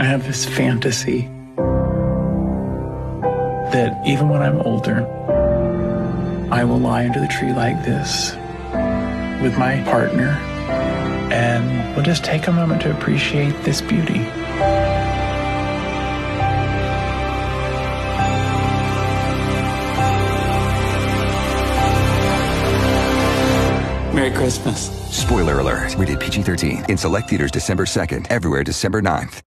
I have this fantasy that even when I'm older, I will lie under the tree like this with my partner and we'll just take a moment to appreciate this beauty. Merry Christmas. Spoiler alert. Rated PG 13. In select theaters December 2nd. Everywhere December 9th.